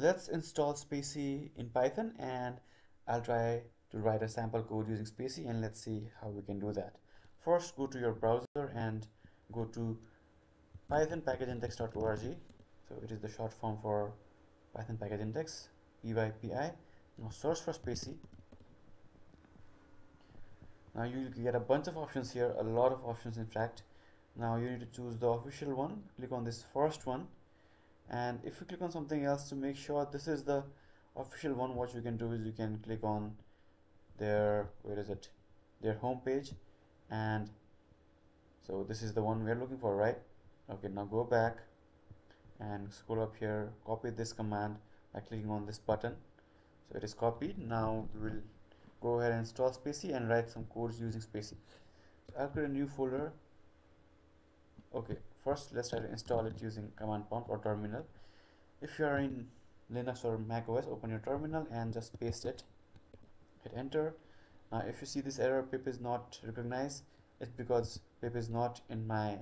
let's install spaCy in Python and I'll try to write a sample code using spaCy and let's see how we can do that. First go to your browser and go to python-package-index.org so it is the short form for Python package index PYPI now search for spaCy now you get a bunch of options here a lot of options in fact. Now you need to choose the official one. Click on this first one and if you click on something else to make sure this is the official one what you can do is you can click on their where is it? Their home page and so this is the one we're looking for right? Okay now go back and scroll up here copy this command by clicking on this button. So it is copied. Now we will go ahead and install spaCy and write some codes using spaCy. So I'll create a new folder. Okay first let's try to install it using command prompt or terminal. If you are in Linux or Mac OS open your terminal and just paste it. Hit enter. Now if you see this error pip is not recognized. It's because pip is not in my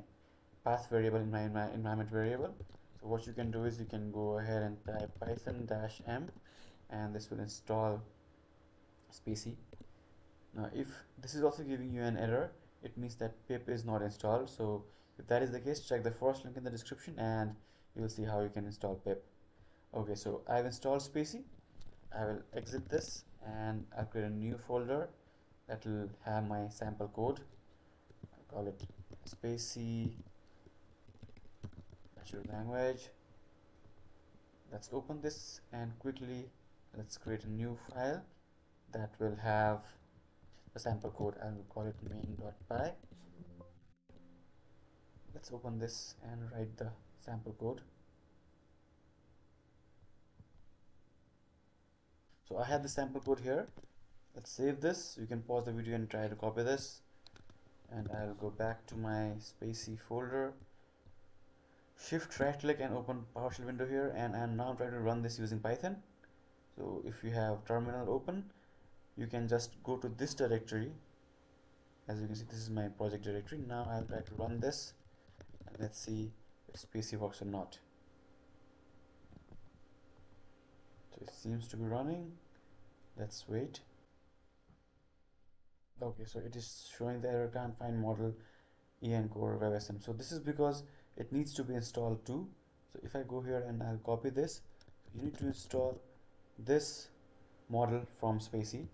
path variable in my, in my environment variable. So what you can do is you can go ahead and type python dash m and this will install spaCy now if this is also giving you an error it means that pip is not installed. So if that is the case check the first link in the description and you will see how you can install pip. Okay so I've installed spaCy I will exit this and I'll create a new folder that will have my sample code. I'll call it spaCy natural language. Let's open this and quickly let's create a new file that will have the sample code I will call it main.py let's open this and write the sample code. So I have the sample code here. Let's save this. You can pause the video and try to copy this. And I'll go back to my spaCy folder. Shift right click and open PowerShell window here. And I'm now trying to run this using Python. So if you have terminal open you can just go to this directory. As you can see this is my project directory. Now I'll try to run this let's see if spaCy works or not. So it seems to be running. Let's wait. Okay so it is showing the error can't find model en core websm so this is because it needs to be installed too. So if I go here and I'll copy this you need to install this model from spaCy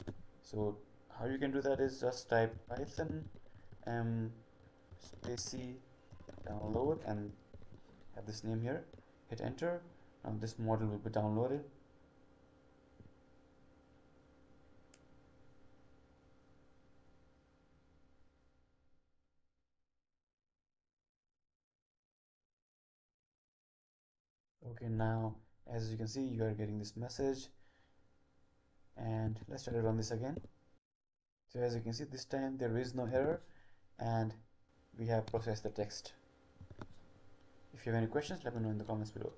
so how you can do that is just type python um spaCy download and have this name here. Hit enter. And this model will be downloaded. Okay now as you can see you are getting this message. And let's try to run this again. So as you can see this time there is no error and we have processed the text if you have any questions let me know in the comments below